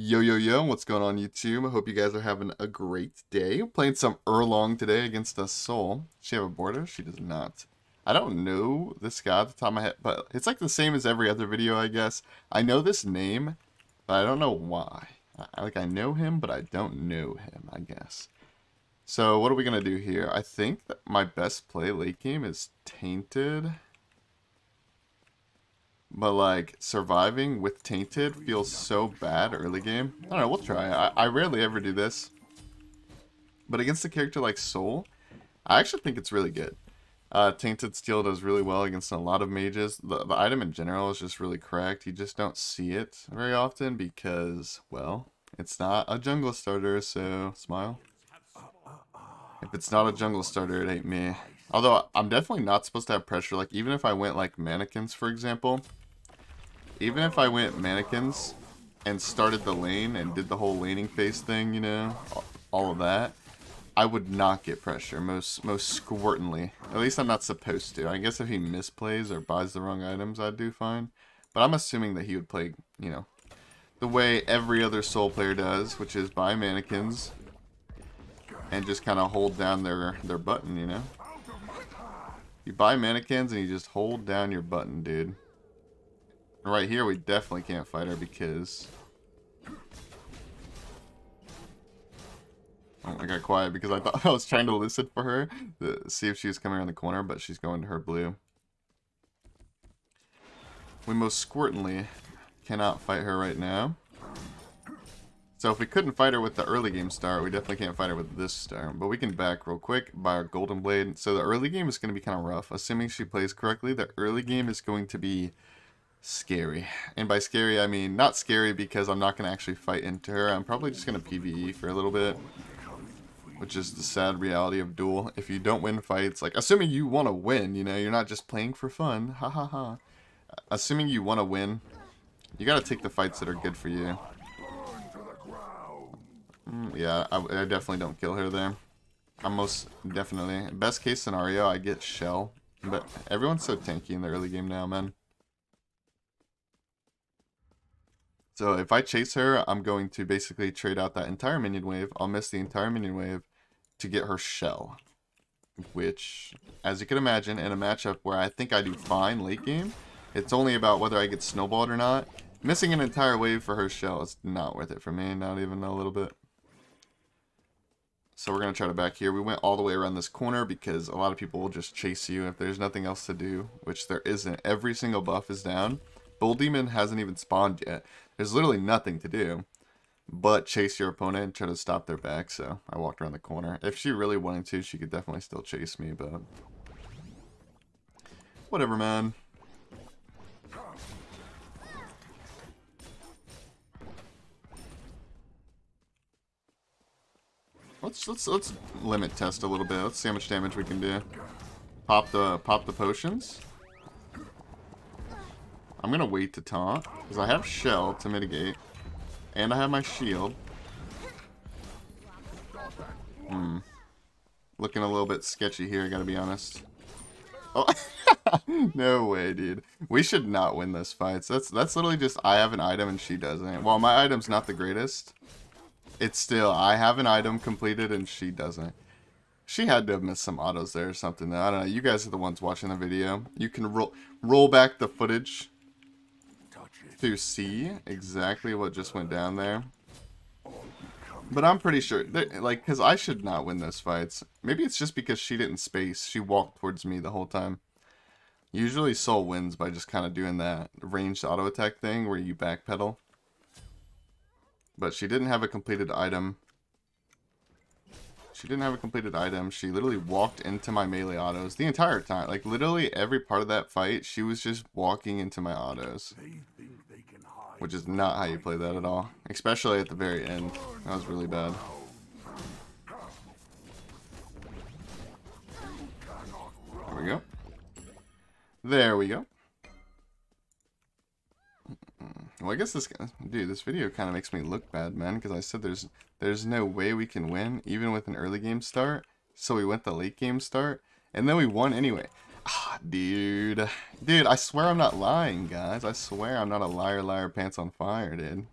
Yo, yo, yo, what's going on YouTube? I hope you guys are having a great day. Playing some Erlang today against a Sol. Does she have a border? She does not. I don't know this guy at the top of my head, but it's like the same as every other video, I guess. I know this name, but I don't know why. I, like, I know him, but I don't know him, I guess. So, what are we going to do here? I think that my best play late game is Tainted. But like surviving with Tainted feels so bad early game. I don't know, we'll try. I, I rarely ever do this. But against a character like Sol, I actually think it's really good. Uh, Tainted Steel does really well against a lot of mages. The, the item in general is just really cracked. You just don't see it very often because, well, it's not a jungle starter, so smile. If it's not a jungle starter, it ain't me. Although, I'm definitely not supposed to have pressure. Like, even if I went, like, mannequins, for example, even if I went mannequins and started the lane and did the whole laning phase thing, you know, all of that, I would not get pressure, most most squirtingly. At least I'm not supposed to. I guess if he misplays or buys the wrong items, I'd do fine. But I'm assuming that he would play, you know, the way every other Sol player does, which is buy mannequins and just kind of hold down their, their button, you know? You buy mannequins and you just hold down your button, dude. Right here, we definitely can't fight her because... I got quiet because I thought I was trying to listen for her to see if she was coming around the corner, but she's going to her blue. We most squirtly cannot fight her right now. So if we couldn't fight her with the early game star, we definitely can't fight her with this star. But we can back real quick, by our golden blade. So the early game is going to be kind of rough. Assuming she plays correctly, the early game is going to be scary. And by scary, I mean not scary because I'm not going to actually fight into her. I'm probably just going to PvE for a little bit. Which is the sad reality of duel. If you don't win fights, like, assuming you want to win, you know, you're not just playing for fun. Ha ha ha. Assuming you want to win, you got to take the fights that are good for you. Mm, yeah, I, I definitely don't kill her there. I'm most definitely. Best case scenario, I get Shell. But everyone's so tanky in the early game now, man. So if I chase her, I'm going to basically trade out that entire minion wave. I'll miss the entire minion wave to get her shell. Which, as you can imagine, in a matchup where I think I do fine late game, it's only about whether I get snowballed or not. Missing an entire wave for her shell is not worth it for me, not even a little bit. So we're going to try to back here. We went all the way around this corner because a lot of people will just chase you if there's nothing else to do, which there isn't. Every single buff is down. Bull Demon hasn't even spawned yet. There's literally nothing to do but chase your opponent and try to stop their back, so I walked around the corner. If she really wanted to, she could definitely still chase me, but... Whatever, man. Let's let's let's limit test a little bit. Let's see how much damage we can do. Pop the pop the potions. I'm gonna wait to taunt, because I have shell to mitigate. And I have my shield. Hmm. Looking a little bit sketchy here, I gotta be honest. Oh, no way, dude. We should not win this fight. So that's that's literally just I have an item and she doesn't. Well, my item's not the greatest. It's still I have an item completed and she doesn't. She had to have missed some autos there or something. I don't know. You guys are the ones watching the video. You can roll roll back the footage to see exactly what just went down there. But I'm pretty sure, like, because I should not win those fights. Maybe it's just because she didn't space. She walked towards me the whole time. Usually Sol wins by just kind of doing that ranged auto attack thing where you backpedal. But she didn't have a completed item. She didn't have a completed item. She literally walked into my melee autos the entire time. Like, literally every part of that fight, she was just walking into my autos. Which is not how you play that at all. Especially at the very end. That was really bad. There we go. There we go. Well, I guess this, dude, this video kind of makes me look bad, man, because I said there's there's no way we can win, even with an early game start. So we went the late game start, and then we won anyway. Ah, dude. Dude, I swear I'm not lying, guys. I swear I'm not a liar, liar, pants on fire, dude.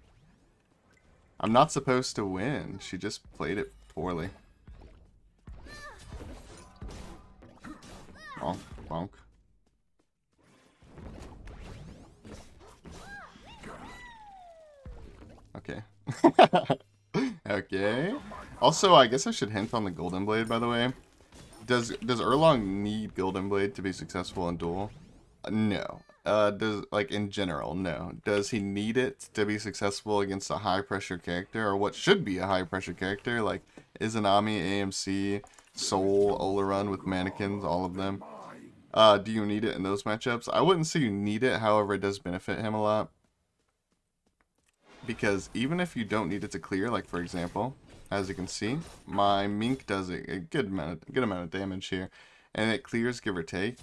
I'm not supposed to win. She just played it poorly. Bonk, bonk. Okay. okay. Also, I guess I should hint on the Golden Blade, by the way. Does does Erlang need Golden Blade to be successful in Duel? No. Uh, does like in general, no. Does he need it to be successful against a high pressure character or what should be a high pressure character like Izanami, AMC, Sol, Olorun with mannequins, all of them? Uh, do you need it in those matchups? I wouldn't say you need it, however, it does benefit him a lot. Because even if you don't need it to clear, like for example, as you can see, my Mink does a, good amount of, good amount of damage here, and it clears give or take.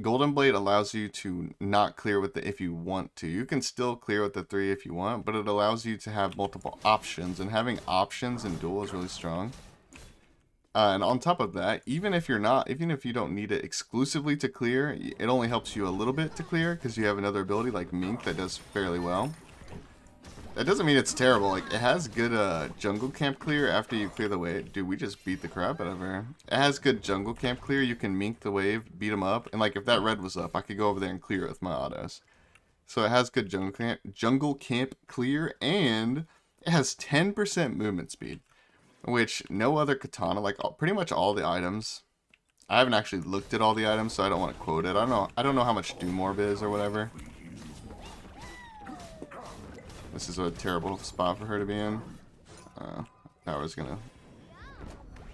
Golden Blade allows you to not clear with the if you want to. You can still clear with the 3 if you want, but it allows you to have multiple options, and having options in Duel is really strong. Uh, and on top of that, even if you're not, even if you don't need it exclusively to clear, it only helps you a little bit to clear because you have another ability like Mink that does fairly well. That doesn't mean it's terrible. Like it has good uh, jungle camp clear after you clear the wave. Dude, we just beat the crap out of her. It has good jungle camp clear. You can mink the wave, beat them up, and like if that red was up, I could go over there and clear it with my autos. So it has good jungle camp, jungle camp clear, and it has 10% movement speed which no other katana, like all, pretty much all the items, I haven't actually looked at all the items, so I don't want to quote it. I don't know. I don't know how much Doom Orb is or whatever. This is a terrible spot for her to be in. Uh, tower's gonna.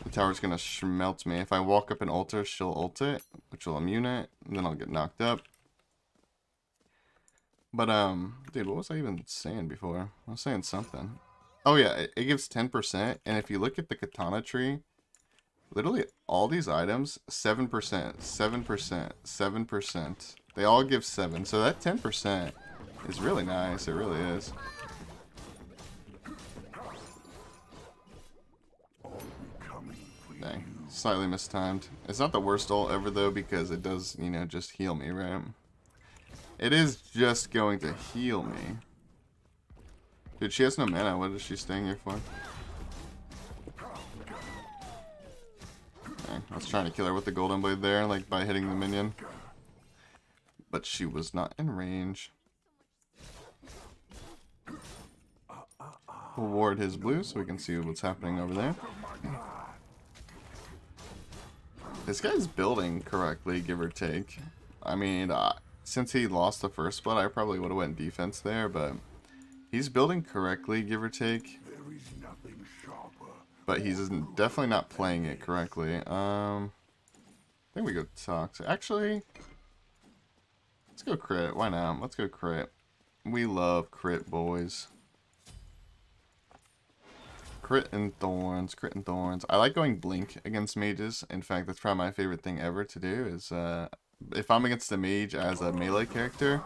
The tower's gonna smelt me. If I walk up and alter, she'll ult it, which will immune it, and then I'll get knocked up. But um, dude, what was I even saying before? I was saying something. Oh yeah, it, it gives 10%, and if you look at the katana tree, literally all these items, 7%, 7%, 7%. They all give 7, so that 10% is really nice, it really is. Slightly mistimed. It's not the worst ult ever though, because it does, you know, just heal me, right? It is just going to heal me. Dude, she has no mana. What is she staying here for? Okay, I was trying to kill her with the golden blade there, like by hitting the minion. But she was not in range. Ward his blue so we can see what's happening over there. This guy's building correctly, give or take. I mean, uh, since he lost the first split, I probably would have went defense there, but He's building correctly, give or take. But he's definitely not playing it correctly. Um, I think we go Tox. Actually, let's go crit. Why not? Let's go crit. We love crit, boys. Crit and Thorns, Crit and Thorns. I like going Blink against mages. In fact, that's probably my favorite thing ever to do is uh, if I'm against a mage as a melee character,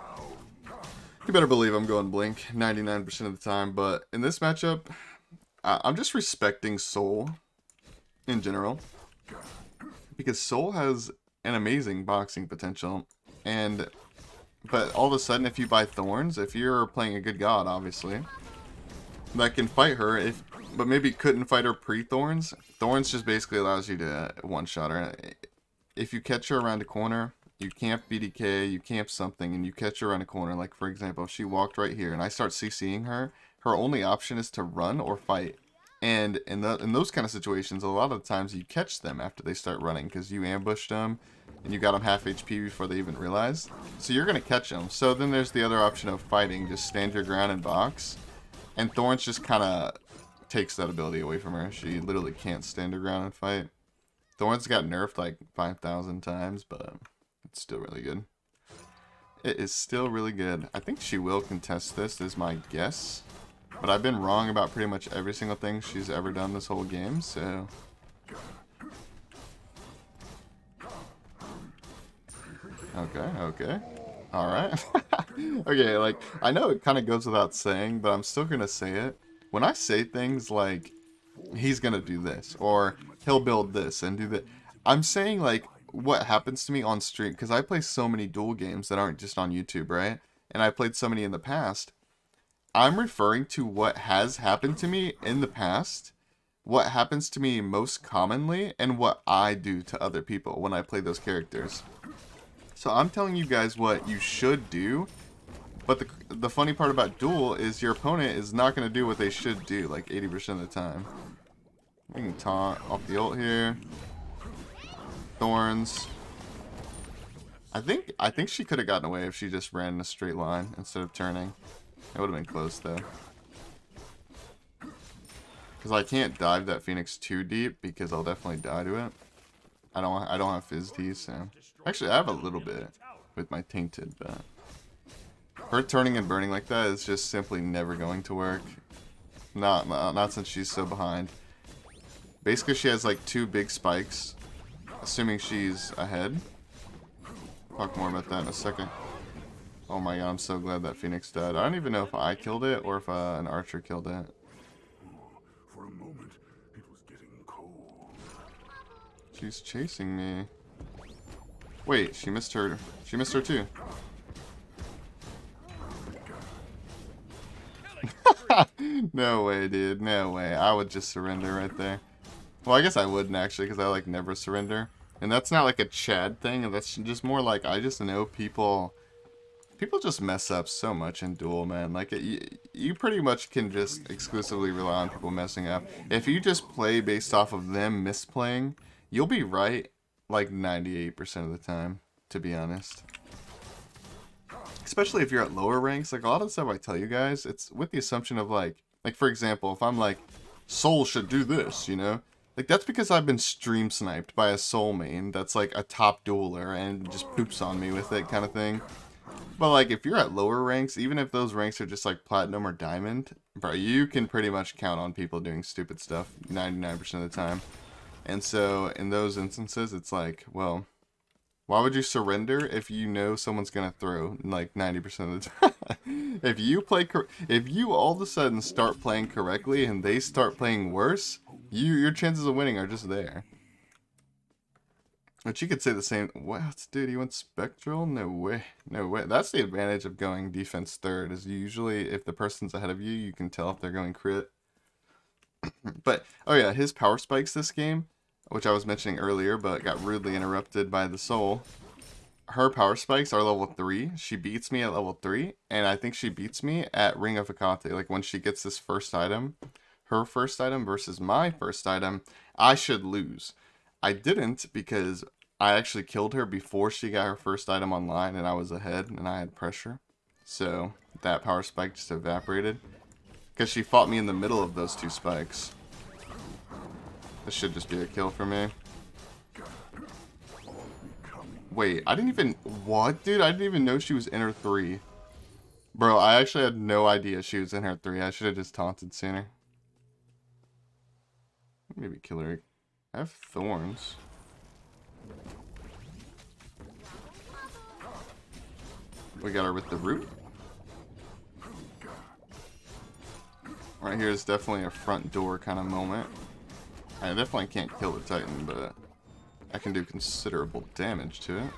you better believe I'm going Blink 99% of the time, but in this matchup, I'm just respecting Sol in general. Because Sol has an amazing boxing potential, and but all of a sudden if you buy Thorns, if you're playing a good god, obviously, that can fight her, if but maybe couldn't fight her pre-Thorns, Thorns just basically allows you to one-shot her. If you catch her around a corner, you camp BDK, you camp something, and you catch her around a corner. Like, for example, if she walked right here and I start CCing her, her only option is to run or fight. And in, the, in those kind of situations, a lot of the times you catch them after they start running because you ambushed them and you got them half HP before they even realized. So you're going to catch them. So then there's the other option of fighting. Just stand your ground and box. And Thorns just kind of takes that ability away from her. She literally can't stand her ground and fight. Thorns got nerfed like 5,000 times, but... It's still really good. It is still really good. I think she will contest this is my guess. But I've been wrong about pretty much every single thing she's ever done this whole game, so... Okay, okay. Alright. okay, like, I know it kind of goes without saying, but I'm still going to say it. When I say things like, he's going to do this, or he'll build this and do that, I'm saying, like, what happens to me on stream because I play so many duel games that aren't just on YouTube, right? And I played so many in the past. I'm referring to what has happened to me in the past, what happens to me most commonly, and what I do to other people when I play those characters. So I'm telling you guys what you should do, but the, the funny part about Duel is your opponent is not going to do what they should do like 80% of the time. We can taunt off the ult here. Thorns. I think I think she could have gotten away if she just ran in a straight line instead of turning. It would have been close though. Because I can't dive that Phoenix too deep because I'll definitely die to it. I don't I don't have Fizz T, so actually I have a little bit with my tainted, but her turning and burning like that is just simply never going to work. Not not since she's so behind. Basically, she has like two big spikes, assuming she's ahead. Talk more about that in a second. Oh my god, I'm so glad that Phoenix died. I don't even know if I killed it or if uh, an archer killed it. For a moment, it was getting cold. She's chasing me. Wait, she missed her. She missed her too. no way, dude. No way. I would just surrender right there. Well, I guess I wouldn't actually, because I like never surrender. And that's not like a Chad thing. That's just more like I just know people. People just mess up so much in Duel, man. Like it, you, you pretty much can just exclusively rely on people messing up. If you just play based off of them misplaying, you'll be right like 98% of the time, to be honest. Especially if you're at lower ranks, like a lot of the stuff I tell you guys, it's with the assumption of like, like for example, if I'm like, Sol should do this, you know? Like, that's because I've been stream sniped by a Sol main that's like a top dueler and just poops on me with it kind of thing. But like, if you're at lower ranks, even if those ranks are just like platinum or diamond, bro, you can pretty much count on people doing stupid stuff 99% of the time. And so in those instances, it's like, well, why would you surrender if you know someone's gonna throw like 90% of the time? if you play, if you all of a sudden start playing correctly and they start playing worse, you your chances of winning are just there. But you could say the same. What, dude? You went spectral? No way. No way. That's the advantage of going defense third. Is usually if the person's ahead of you, you can tell if they're going crit. but oh yeah, his power spikes this game, which I was mentioning earlier, but got rudely interrupted by the Sol. Her power spikes are level three. She beats me at level three, and I think she beats me at Ring of Hecate. Like when she gets this first item, her first item versus my first item, I should lose. I didn't because I actually killed her before she got her first item online and I was ahead and I had pressure. So that power spike just evaporated. Because she fought me in the middle of those two spikes. This should just be a kill for me. Wait, I didn't even... What, dude? I didn't even know she was in her 3. Bro, I actually had no idea she was in her 3. I should have just taunted sooner. Maybe killer. I have thorns. We got her with the root. Right here is definitely a front door kind of moment. I definitely can't kill the Titan, but I can do considerable damage to it.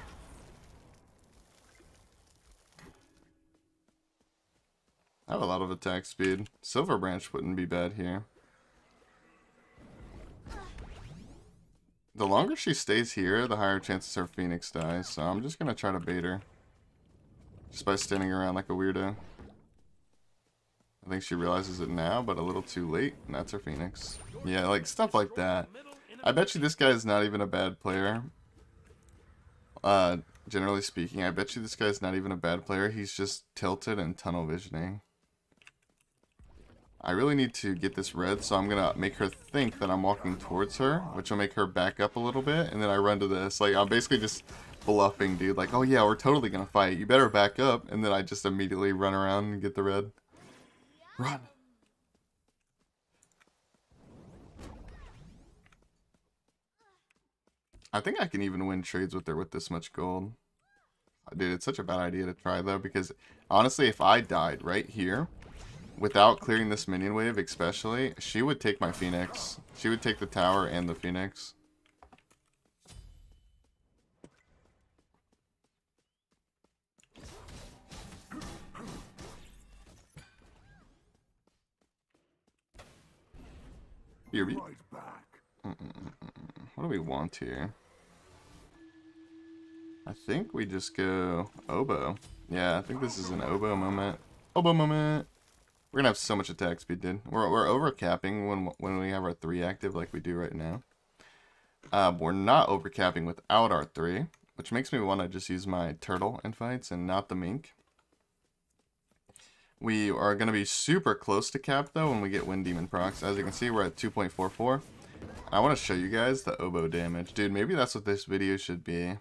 I have a lot of attack speed. Silver Branch wouldn't be bad here. The longer she stays here, the higher chances her Phoenix dies, so I'm just gonna try to bait her. Just by standing around like a weirdo. I think she realizes it now, but a little too late, and that's her Phoenix. Yeah, like, stuff like that. I bet you this guy is not even a bad player. Uh, generally speaking, I bet you this guy's not even a bad player. He's just tilted and tunnel visioning. I really need to get this red, so I'm going to make her think that I'm walking towards her, which will make her back up a little bit, and then I run to this. Like, I'm basically just bluffing, dude. Like, oh yeah, we're totally going to fight. You better back up, and then I just immediately run around and get the red. Run! I think I can even win trades with her with this much gold. Uh, dude, it's such a bad idea to try, though, because honestly, if I died right here, without clearing this minion wave especially, she would take my Phoenix. She would take the tower and the Phoenix. BRB. Mm -mm -mm what do we want here? I think we just go oboe. Yeah, I think this is an oboe moment. Oboe moment! We're gonna have so much attack speed, dude. We're, we're overcapping when, when we have our 3 active like we do right now. Uh, we're not overcapping without our 3, which makes me want to just use my turtle in fights and not the mink. We are going to be super close to cap, though, when we get Wind Demon procs. As you can see, we're at 2.44. I want to show you guys the oboe damage. Dude, maybe that's what this video should be.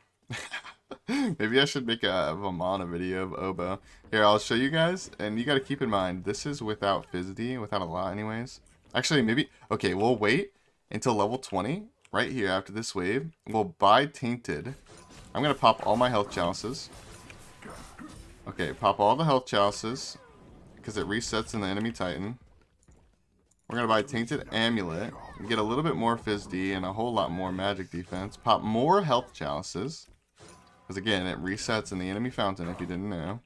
Maybe I should make a, a mana video of oboe. Here, I'll show you guys, and you gotta keep in mind, this is without Fizzy, without a lot anyways. Actually, maybe, okay, we'll wait until level 20, right here after this wave. We'll buy Tainted. I'm gonna pop all my health chalices. Okay, pop all the health chalices, because it resets in the enemy titan. We're gonna buy Tainted Amulet, get a little bit more Fizz D and a whole lot more magic defense. Pop more health chalices. Because again, it resets in the enemy fountain if you didn't know.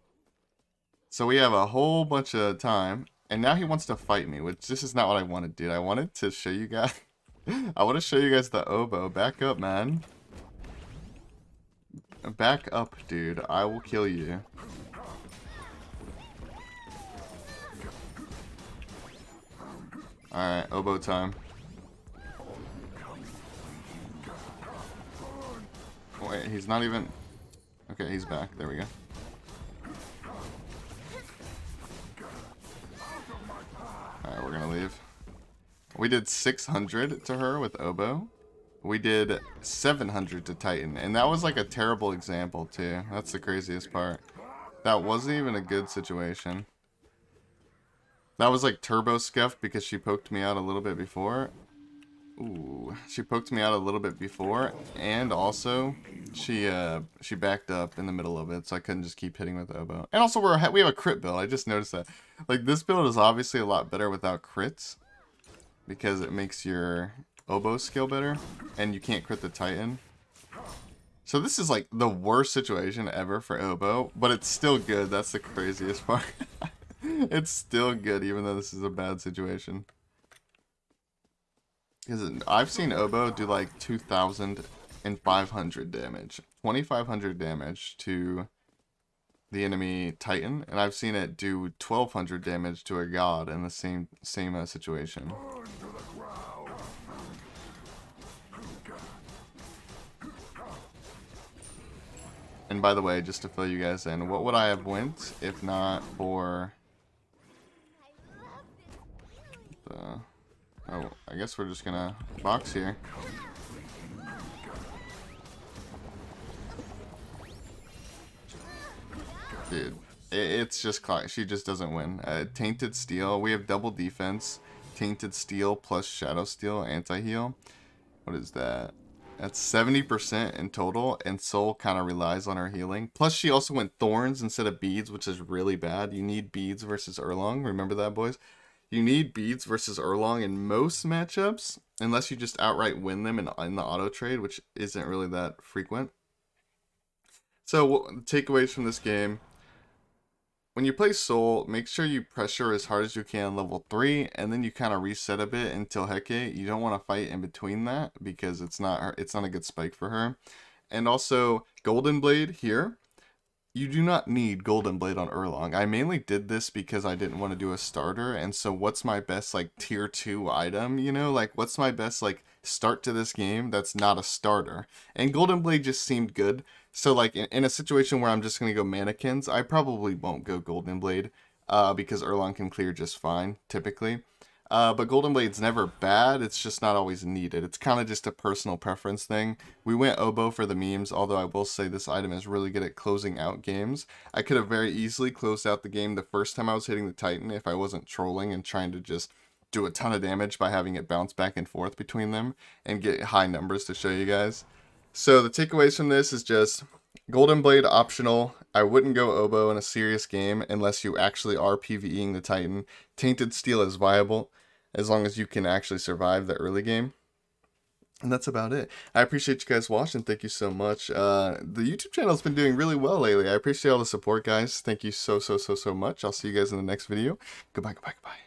So we have a whole bunch of time. And now he wants to fight me, which this is not what I wanted, dude. I wanted to show you guys... I want to show you guys the oboe. Back up, man. Back up, dude. I will kill you. Alright, oboe time. Oh, wait, he's not even... Okay, he's back. There we go. Alright, we're gonna leave. We did 600 to her with Oboe. We did 700 to Titan. And that was like a terrible example too. That's the craziest part. That wasn't even a good situation. That was like turbo scuffed because she poked me out a little bit before. Ooh, she poked me out a little bit before, and also she uh she backed up in the middle of it, so I couldn't just keep hitting with oboe. And also we're we have a crit build. I just noticed that. Like this build is obviously a lot better without crits because it makes your oboe skill better, and you can't crit the titan. So this is like the worst situation ever for oboe, but it's still good. That's the craziest part. it's still good even though this is a bad situation. Because I've seen Oboe do like 2,500 damage. 2,500 damage to the enemy Titan, and I've seen it do 1,200 damage to a god in the same same uh, situation. And by the way, just to fill you guys in, what would I have went if not for the Oh, I guess we're just gonna box here. Dude, it's just she just doesn't win. Uh, Tainted Steel, we have double defense. Tainted Steel plus Shadow Steel anti-heal. What is that? That's 70% in total, and Sol kind of relies on her healing. Plus, she also went Thorns instead of Beads, which is really bad. You need Beads versus Erlang. Remember that, boys? You need beads versus Erlang in most matchups, unless you just outright win them in, in the auto trade, which isn't really that frequent. So, takeaways from this game. When you play Sol, make sure you pressure as hard as you can level 3, and then you kind of reset a bit until Hecate. You don't want to fight in between that, because it's not it's not a good spike for her. And also, Golden Blade here you do not need Golden Blade on Erlang. I mainly did this because I didn't want to do a starter, and so what's my best, like, tier 2 item, you know? Like, what's my best, like, start to this game that's not a starter? And Golden Blade just seemed good, so, like, in, in a situation where I'm just going to go mannequins, I probably won't go Golden Blade, uh, because Erlang can clear just fine, typically. Uh, but Golden Blade's never bad, it's just not always needed. It's kind of just a personal preference thing. We went Oboe for the memes, although I will say this item is really good at closing out games. I could have very easily closed out the game the first time I was hitting the Titan if I wasn't trolling and trying to just do a ton of damage by having it bounce back and forth between them and get high numbers to show you guys. So the takeaways from this is just Golden Blade optional. I wouldn't go Oboe in a serious game unless you actually are PvEing the Titan. Tainted Steel is viable as long as you can actually survive the early game. And that's about it. I appreciate you guys watching. Thank you so much. Uh, the YouTube channel has been doing really well lately. I appreciate all the support, guys. Thank you so, so, so, so much. I'll see you guys in the next video. Goodbye, goodbye, goodbye.